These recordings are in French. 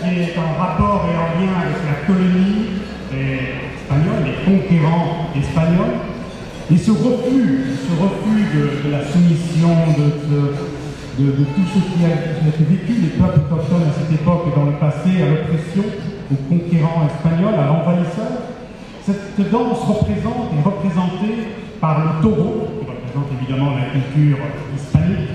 qui est en rapport et en lien avec la colonie espagnole, les conquérants espagnols. Et ce refus, ce refus de, la soumission, de, tout ce qui a, été vécu les peuples autochtones à cette époque et dans le passé, à l'oppression, aux conquérants espagnols, à l'envahisseur, cette danse représente est représentée par le taureau, qui représente évidemment la culture hispanique,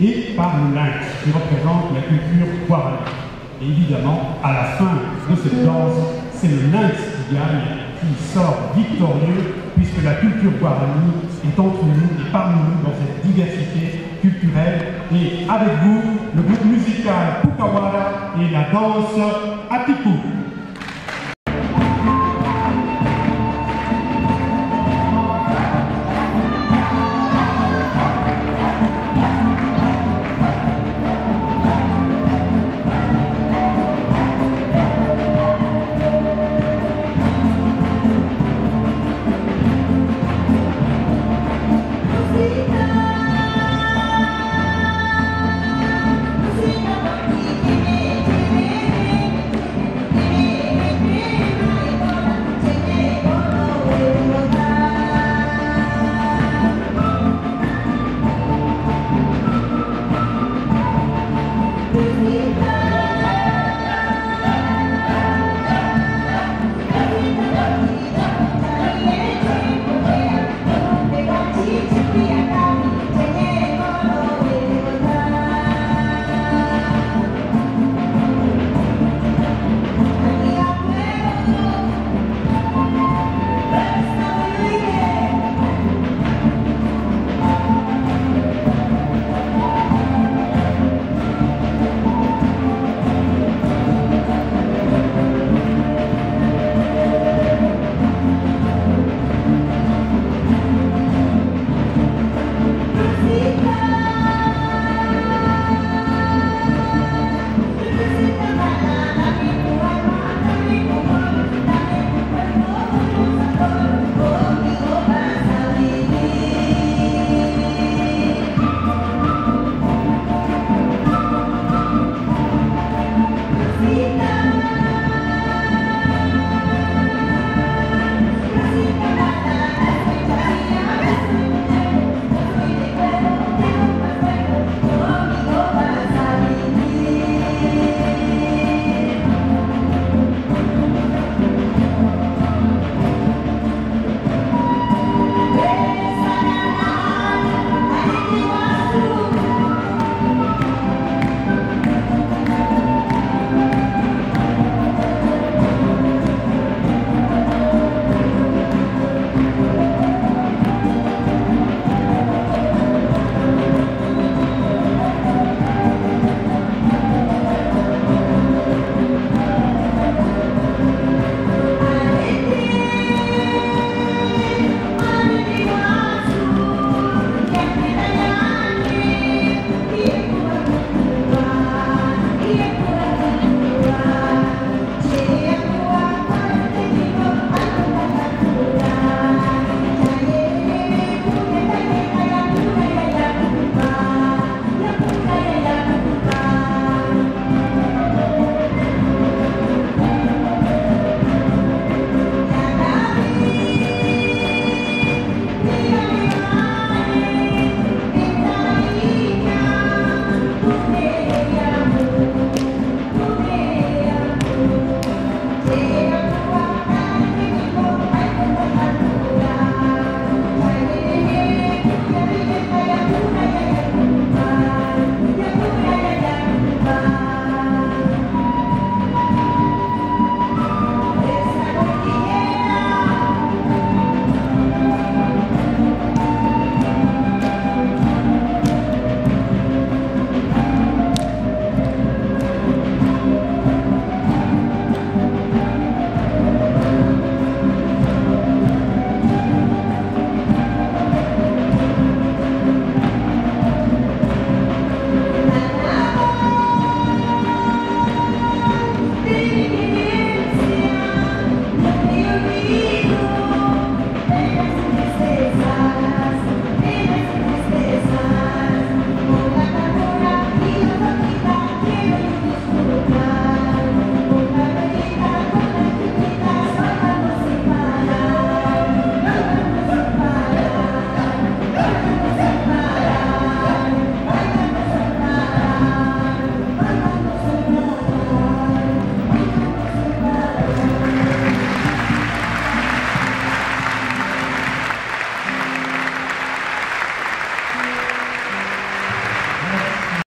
et par le lynx, qui représente la culture guarani. Et évidemment, à la fin de cette danse, c'est le lynx qui gagne qui sort victorieux puisque la culture guarani est entre nous et parmi nous dans cette diversité culturelle. Et avec vous, le groupe musical Pukawara et la danse Atiku.